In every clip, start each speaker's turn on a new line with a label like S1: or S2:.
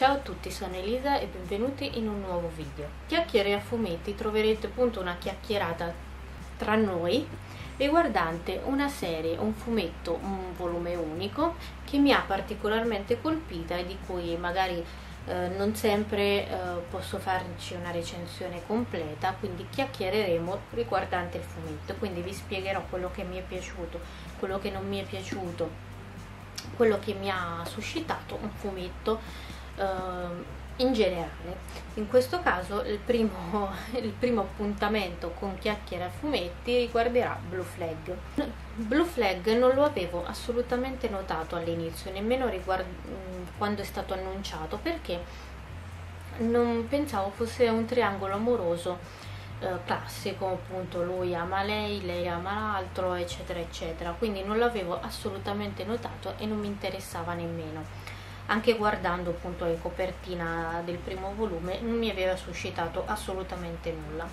S1: Ciao a tutti, sono Elisa e benvenuti in un nuovo video. Chiacchiere a fumetti troverete appunto una chiacchierata tra noi riguardante una serie, un fumetto, un volume unico che mi ha particolarmente colpita e di cui magari eh, non sempre eh, posso farci una recensione completa, quindi chiacchiereremo riguardante il fumetto, quindi vi spiegherò quello che mi è piaciuto, quello che non mi è piaciuto, quello che mi ha suscitato un fumetto in generale. In questo caso il primo, il primo appuntamento con chiacchiere a fumetti riguarderà Blue Flag. Blue Flag non lo avevo assolutamente notato all'inizio, nemmeno riguard- quando è stato annunciato, perché non pensavo fosse un triangolo amoroso eh, classico, appunto lui ama lei, lei ama l'altro, eccetera, eccetera. Quindi non l'avevo assolutamente notato e non mi interessava nemmeno anche guardando appunto la copertina del primo volume non mi aveva suscitato assolutamente nulla.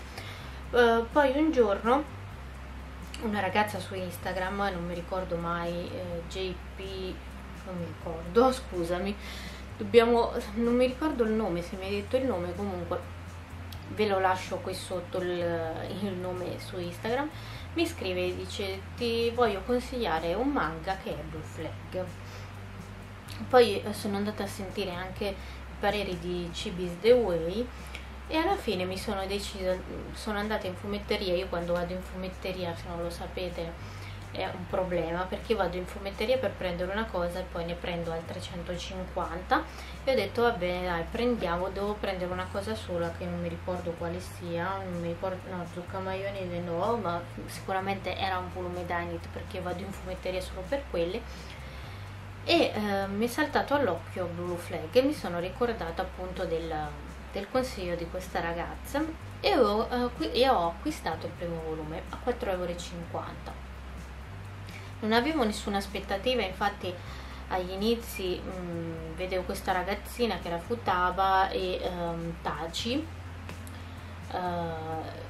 S1: Uh, poi un giorno una ragazza su Instagram non mi ricordo mai eh, JP non mi ricordo scusami dobbiamo non mi ricordo il nome se mi hai detto il nome comunque ve lo lascio qui sotto il, il nome su Instagram mi scrive e dice ti voglio consigliare un manga che è Blue Flag poi eh, sono andata a sentire anche i pareri di Cibis The Way e alla fine mi sono decisa, sono andata in fumetteria, io quando vado in fumetteria, se non lo sapete, è un problema perché vado in fumetteria per prendere una cosa e poi ne prendo altre 150 e ho detto va bene dai prendiamo, devo prendere una cosa sola che non mi ricordo quale sia, non mi ricordo, no zucca maionese no, ma sicuramente era un volume Dynit perché vado in fumetteria solo per quelle e eh, mi è saltato all'occhio Blue Flag e mi sono ricordata appunto del, del consiglio di questa ragazza e ho, eh, ho acquistato il primo volume a 4,50 euro non avevo nessuna aspettativa infatti agli inizi mh, mm, vedevo questa ragazzina che era Futaba e um, Taci uh,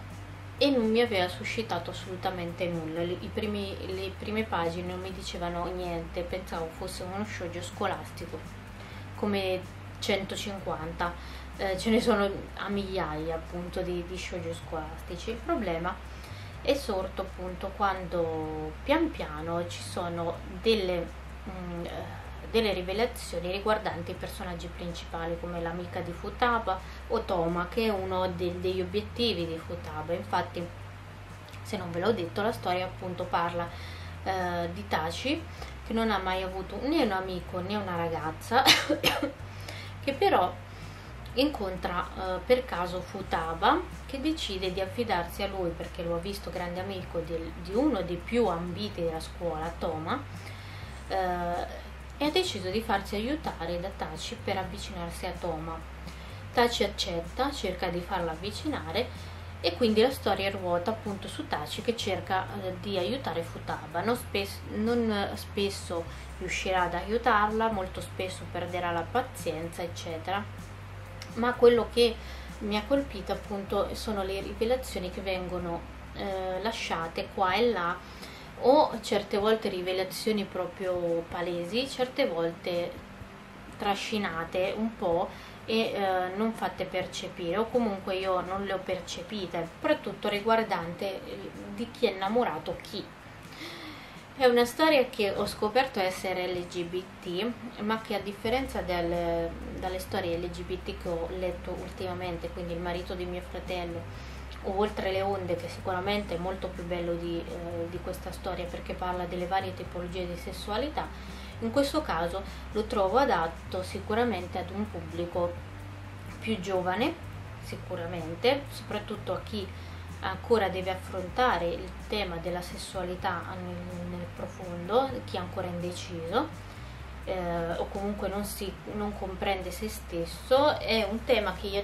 S1: e non mi aveva suscitato assolutamente nulla. Primi, le prime pagine non mi dicevano niente, pensavo fosse uno shoujo scolastico, come 150. Eh, ce ne sono a migliaia appunto di, di scolastici. Il problema è sorto appunto quando pian piano ci sono delle... Mh, mm, delle rivelazioni riguardanti i personaggi principali come l'amica di Futaba o Toma che è uno de- degli obiettivi di Futaba. Infatti se non ve l'ho detto la storia appunto parla eh, di Taci che non ha mai avuto né un amico né una ragazza che però incontra eh, per caso Futaba che decide di affidarsi a lui perché lo ha visto grande amico di, di uno dei più ambiti della scuola, Toma eh, e ha deciso di farsi aiutare da Taci per avvicinarsi a Toma. Taci accetta, cerca di farla avvicinare e quindi la storia ruota appunto su Taci che cerca eh, di aiutare Futaba. Non, spes- non spesso riuscirà ad aiutarla, molto spesso perderà la pazienza, eccetera. Ma quello che mi ha colpito appunto sono le rivelazioni che vengono eh, lasciate qua e là o certe volte rivelazioni proprio palesi, certe volte trascinate un po' e eh, non fatte percepire o comunque io non le ho percepite, soprattutto riguardante eh, di chi è innamorato chi. È una storia che ho scoperto essere LGBT, ma che a differenza del, dalle storie LGBT che ho letto ultimamente, quindi il marito di mio fratello, Oltre le onde che sicuramente è molto più bello di, eh, di questa storia perché parla delle varie tipologie di sessualità, in questo caso lo trovo adatto sicuramente ad un pubblico più giovane, sicuramente, soprattutto a chi ancora deve affrontare il tema della sessualità nel, nel profondo, chi è ancora indeciso eh, o comunque non, si, non comprende se stesso, è un tema in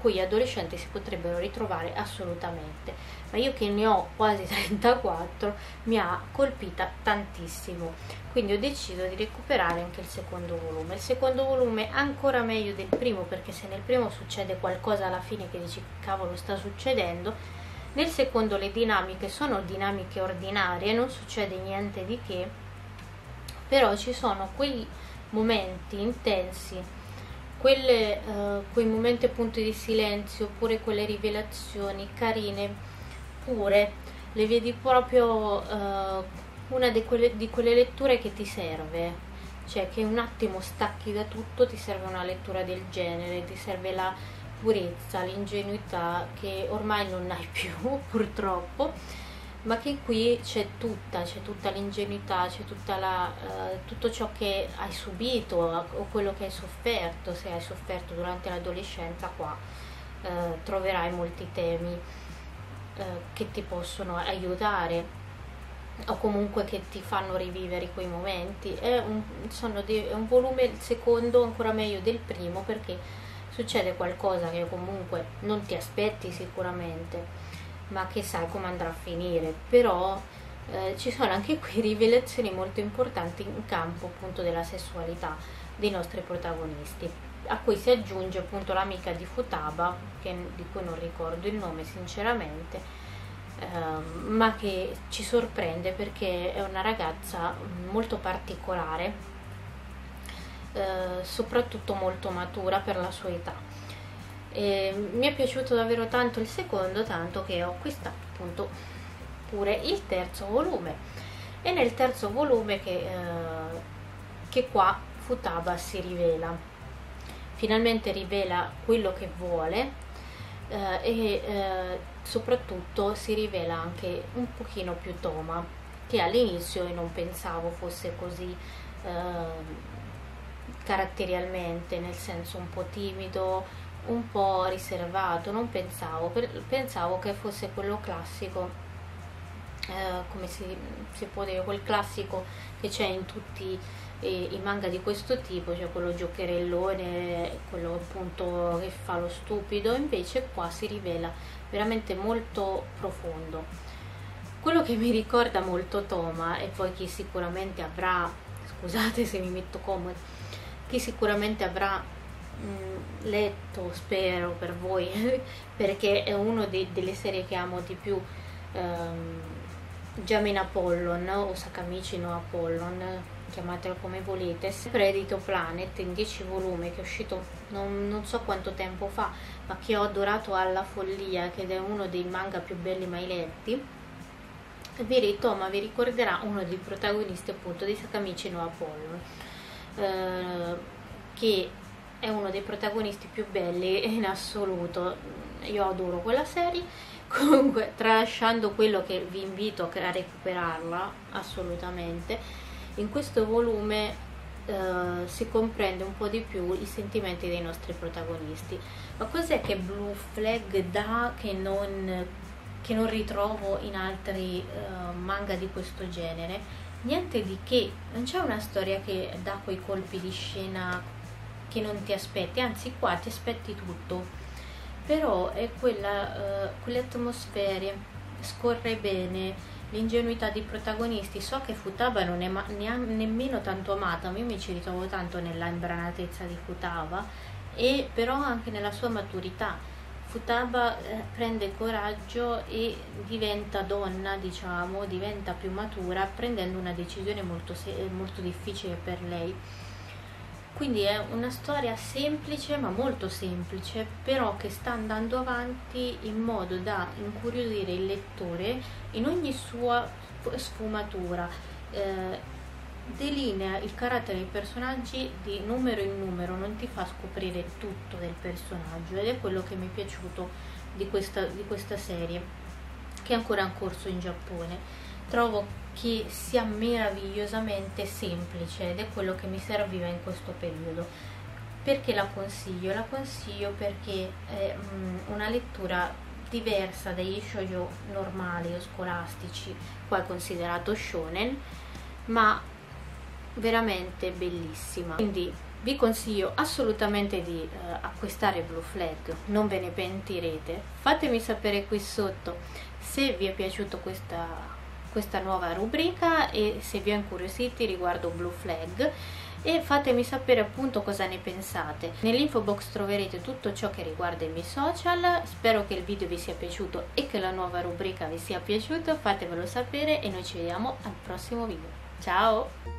S1: cui gli adolescenti si potrebbero ritrovare assolutamente. Ma io che ne ho quasi 34 mi ha colpita tantissimo, quindi ho deciso di recuperare anche il secondo volume. Il secondo volume è ancora meglio del primo perché se nel primo succede qualcosa alla fine che dici cavolo sta succedendo, nel secondo le dinamiche sono dinamiche ordinarie, non succede niente di che però ci sono quei momenti intensi, quelle, uh, quei momenti appunto di silenzio oppure quelle rivelazioni carine, pure, le vedi proprio uh, una di quelle, di quelle letture che ti serve, cioè che un attimo stacchi da tutto, ti serve una lettura del genere, ti serve la purezza, l'ingenuità che ormai non hai più purtroppo, ma che qui c'è tutta, c'è tutta l'ingenuità, c'è uh, tutto ciò che hai subito o quello che hai sofferto, se hai sofferto durante l'adolescenza qua uh, troverai molti temi uh, che ti possono aiutare o comunque che ti fanno rivivere quei momenti. È un, di, è un volume, secondo, ancora meglio del primo perché succede qualcosa che comunque non ti aspetti sicuramente, ma che sai come andrà a finire. Però eh, ci sono anche qui rivelazioni molto importanti in campo appunto della sessualità dei nostri protagonisti a cui si aggiunge appunto l'amica di Futaba che, di cui non ricordo il nome sinceramente Ehm, ma che ci sorprende perché è una ragazza molto particolare, eh, soprattutto molto matura per la sua età. E mi è piaciuto davvero tanto il secondo, tanto che ho acquistato appunto pure il terzo volume. E nel terzo volume che, eh, che qua Futaba si rivela, finalmente rivela quello che vuole eh, e eh, soprattutto si rivela anche un pochino più Toma che all'inizio io non pensavo fosse così eh, caratterialmente nel senso un po' timido un po' riservato non pensavo pensavo che fosse quello classico eh, come si, si, può dire quel classico che c'è in tutti i, i manga di questo tipo cioè quello giocherellone quello appunto che fa lo stupido invece qua si rivela veramente molto profondo. Quello che mi ricorda molto Toma e poi chi sicuramente avrà scusate se mi metto comodo chi sicuramente avrà mm, letto spero per voi perché è una delle serie che amo di più um, Jamin Apollon o Sakamichi no Apollon chiamatelo come volete sempre Edito Planet in 10 volumi che è uscito non, non, so quanto tempo fa ma che ho adorato alla follia ed è uno dei manga più belli mai letti. Vi ritoma, vi ricorderà uno dei protagonisti appunto di Sakamichi no Apollon eh, che è uno dei protagonisti più belli in assoluto io adoro quella serie comunque tralasciando quello che vi invito a recuperarla assolutamente in questo volume Uh, si comprende un po' di più i sentimenti dei nostri protagonisti. Ma cos'è che Blue Flag dà che non, che non ritrovo in altri uh, manga di questo genere? Niente di che, non c'è una storia che dà quei colpi di scena che non ti aspetti, anzi qua ti aspetti tutto, però è quella, uh, quelle atmosfere, scorre bene, l'ingenuità dei protagonisti. So che Futaba non è ma- nemmeno tanto amata, ma io mi ci ritrovo tanto nella imbranatezza di Futaba, e però anche nella sua maturità. Futaba eh, prende coraggio e diventa donna, diciamo, diventa più matura, prendendo una decisione molto, se- molto difficile per lei quindi è una storia semplice, ma molto semplice, però che sta andando avanti in modo da incuriosire il lettore in ogni sua sfumatura. Eh, delinea il carattere dei personaggi di numero in numero, non ti fa scoprire tutto del personaggio ed è quello che mi è piaciuto di questa, di questa serie, che è ancora in corso in Giappone trovo che sia meravigliosamente semplice ed è quello che mi serviva in questo periodo. Perché la consiglio? La consiglio perché è mm, una lettura diversa dagli shoujo normali o scolastici, qua è considerato shonen, ma veramente bellissima. Quindi vi consiglio assolutamente di eh, acquistare Blue Flag, non ve ne pentirete. Fatemi sapere qui sotto se vi è piaciuta questa questa nuova rubrica e se vi ho incuriositi riguardo Blue Flag e fatemi sapere appunto cosa ne pensate. Nell'info box troverete tutto ciò che riguarda i miei social, spero che il video vi sia piaciuto e che la nuova rubrica vi sia piaciuta, fatemelo sapere e noi ci vediamo al prossimo video. Ciao!